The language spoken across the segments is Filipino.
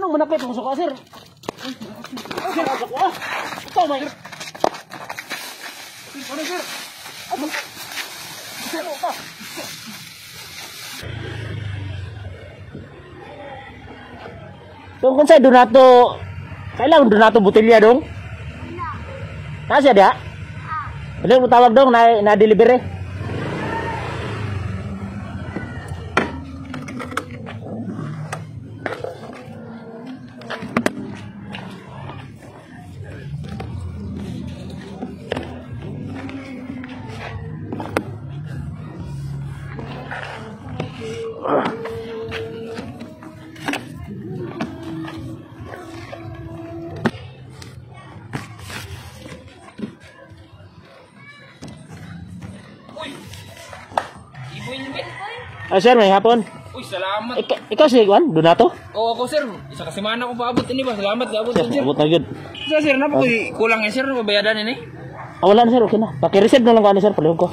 Anong manakit mo sa sir? Ay, sir, ako ah. Ito, may... Ano, sir? Ano? Sir, ano ka? Kung kung sa Donato, kailangan Donato Butilya dong? Kasi dia? Ano mo tawag dong na na delivery? Ah, sir, may hapon. Uy, salamat. Ika, ikaw si Juan, Donato? Oo ako sir. Isa kasi mana ko paabot ini ba. Salamat paabot Sir, sir. abot na. Sir, sir, napa ko kulang yan sir. Mabayadan ini. Ah, wala na sir, okay na. Paki-receive na lang ni sir, palihog ko.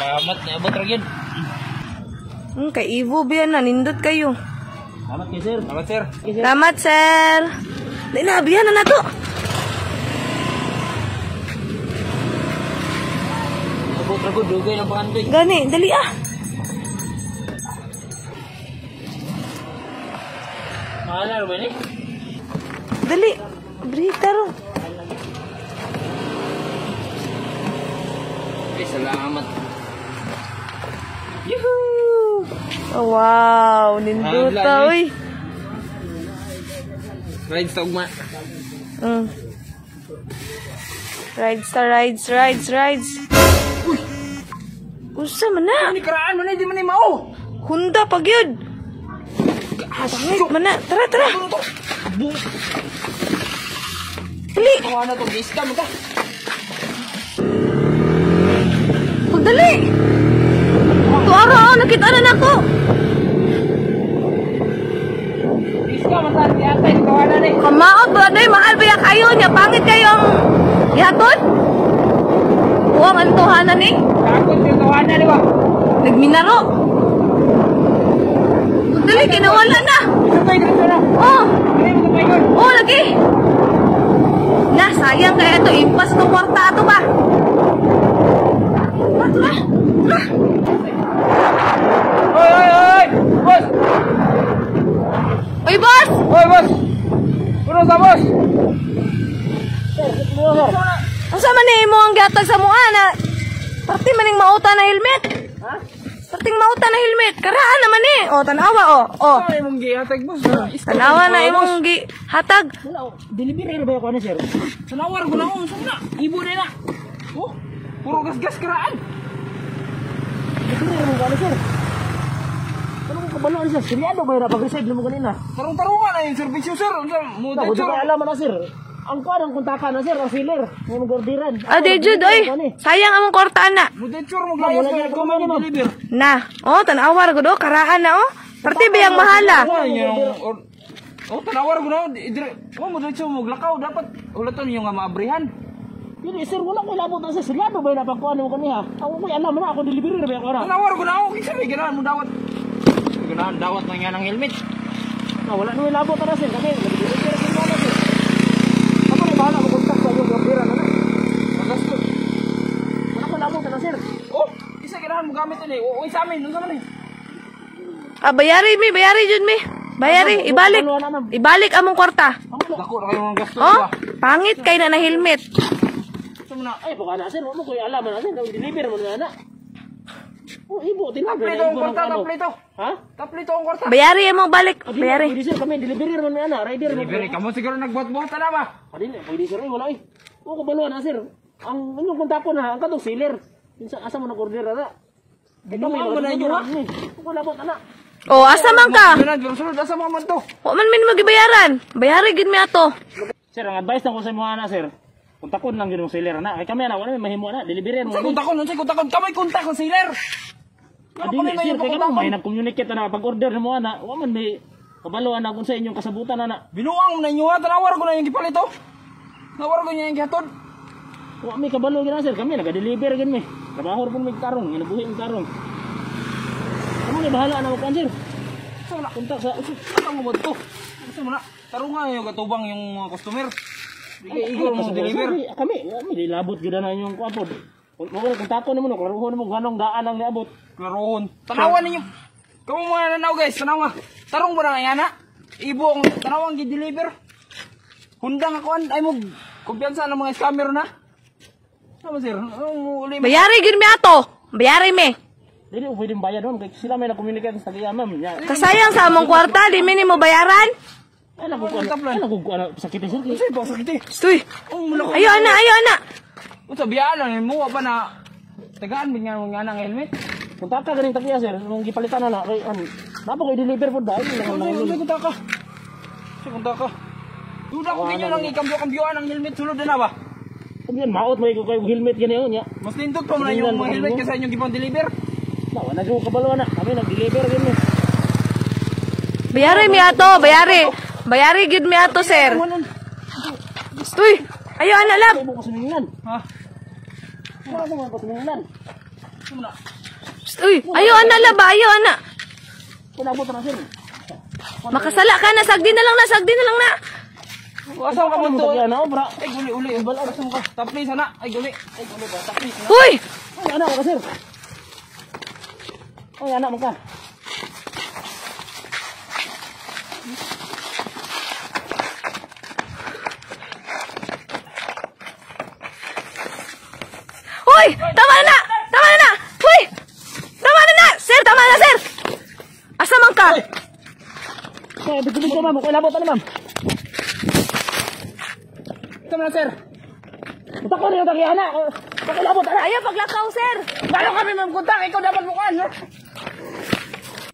Salamat abot ra. Hmm, kay Ivo biyan na, nindot kayo. Salamat sir. Salamat sir. Salamat, sir. Dahil na, biyan na na dugay ng pangandoy. Gani, dali ah. Mahal ba ni? Dali. Brita ro. Uy, salamat. Oh, wow, ta, lagi. uy. Ride sa ugma. Mm. Rides ta, rides, rides, rides. Usa man na. Ni karaan mo na di man ni mao. Hunda pag yun. Pangit man na. Tara, tara. Dali. Tawa na to, giska mo ka. Pagdali. Tuara, oh, nakita na nako. Giska man sa di atay ni kawana ni. Kamaot ba day mahal ba kayo niya pangit kayong ihatod? Uwang ang tuhanan ni. Takot yung kawana ni ba. Nagminaro. Pagdali, kinawala na. Sabay dito na. Oh, oh lagi. Na, sayang kaya ito. Impas ng kwarta ato ba? Tara, tara. Tara. Oy, oy, oy. Boss. Oy, boss! Oy, boss. Puno sa boss. Asa man ni mo ang gatag sa mua na Parti maning mauta na helmet. Ha? Parting mauta na helmet. Karaan naman ni. Oh, tanawa oh. Oh. Ano imong gihatag boss? Tanawa na imong gi hatag. Wala, oh. delivery ba ako ni sir? Sanawar ko na ako, saan na? Ibo na na. Oh, puro gas-gas karaan. Delivery mo ni sir. Ano kung kabalo ni sir? Sinyado ba na pag-receive mo kanina? Tarong-tarungan na yung servisyo, sir. Ano, Muda, Ako sa alam na sir. Ang kuha ng kontakan na sir, ang sealer. May magordiran. Ah, di jud oy. Sayang among kwarta na. Muda, sir. Maglayas Wala ka. na Ikaw man deliver. Na. Oh, tanawa ra gud oh. Karaan na oh. Parti biyang mahala. Ano yung... or- Oh, tanawar ko na. Di- dire- Oh, muda, sir. Maglakaw. Dapat ulaton yung nga maabrihan. Yun, sir, wala ko labot na sir. Sinyado ba yun na pagkuha mo kanina? Ako may alam na ako delivery na ba ako na? Tanawar ko na ako. Kisa may ganahan mo dawat. Ganahan dawat na nga ng helmet. Ah, wala naman labot na sir. Kami, nag-delivery na sir. Bahala mag-contact sa yung gordiran na na. Magas ko. Wala ko labot na sir. Oh, isa ganahan mo gamit ini. Uy, sa amin. Ano sa man eh? Ah, bayari mi, bayari jud mi. Bayari, ibalik. Ibalik among kwarta. Dako na kayo mga gasto. Oh, ba? pangit kay na na helmet. Mo ay, baka na sir. Mo ko yung alam na sir. Deliver mo na na. Oh, ibo, deliver. Taplito ang kwarta, taplito. Ha? Taplito ang kwarta. Bayari among balik. Pwede, Bayari. pwede sir kami, delivery naman na na. Rider mo. Delivery, kamu siguro nagbuhat-buhat na ba? Pwede, pwede sir. Ay, wala eh. Oo, kabaluan na sir. Ang inyong kontak ko na, ang katong sealer. Minsan, asa mo na-order na na. Ito may mo na ha? Kung labot na na. Oh, asa man ka? Sunod, asa mga man to? Wa man min magibayaran. Bayari gid mi ato. Sir, ang advice na ko sa mga na sir. Kontakon lang yun yung sealer na. Kay kami na, wala may mahimo na. Delivery mo. Sa kontakon, sa kontakon, kamay kontak ng sailor. Adi, sir, kay kami may nag-communicate na pag-order mo na. Wa man may kabaluan na kung sa inyong kasabutan na na. Binuang na inyo ha, tanawar ko na yung gipalito. Tanawar ko niya yung gihatod. Wa may kabalo gina sir. Kami nag-deliver gid mi. Trabaho po may karong, inabuhi ang karong. Ano ni bahala na mo kan sir? Mo na. Punta sa... Ano mo ba ito? Gusto mo na. Tarungan yung katubang yung mga customer. Sige, igor mo sa deliver. Kami, kami, nilabot gud na yung kuapod. Kung kung tako nimo no, klaruhon mo ganong daan ang niabot. Klarohon. Tanawan ninyo. Kamu mga nanaw guys, tanawa. Tarong ba na nga na? Ibo ang tanawang gi-deliver. Hundang ako ay mo kumpiyansa ng mga scammer na. Sama sir, ano uli mo? Bayari gid mi ato. Bayari mi. Dili ko pwedeng bayad doon kay sila may na-communicate sa kaya ma'am. Ya. Kasayang sa among kwarta, di mi nimo bayaran. Ay naku ko ano ko ano sakit sir. Sakit eh. Stoy. Ko. Ayo ana, ayo ana. Unsa biya lang mo pa na tagaan bigyan mo nga ng helmet. Punta ka ganing takiya sir, nung gipalitan na na kay an. Napa ko i-deliver po dahil lang Unsa lang. unsa kunta ka? Unsa kunta ka? Duda ko kinyo nang ikambyo-kambyoan ang helmet sulod na ba? Kung yan maot may ko kay helmet gani yun ya. Mas nindot pa mo na yung mga helmet kasi inyong gipang deliver. Nawa na ko kabalo na. Kami nag-deliver gani. Bayari mi ato, bayari. Bayari gid mi ato, sir. Stoy. Ayo ana lab. Ha? Stoy. Ayo ana lab, ayo ana. Makasala ka na, sagdi na lang na, sagdi na lang na. Asa ka man to? Kaya na obra. Ay guli uli, ibal asa mo ka. Tapli sana. Ay guli. Ay guli ba? Tapli sana. Hoy! Ay anak ka sir. Ay anak Hoy! Tama na na! Tama na na! Hoy! Tama na na! Sir, tama na, sir! Asa man ka? Kaya bigyan ko ma'am, kay labot na ma'am. Tama na sir. Punta ko rin yung takiya na. Kay labot na. Ayaw paglakaw, sir! Paano kami magkontak? Ikaw dapat bukas. sir.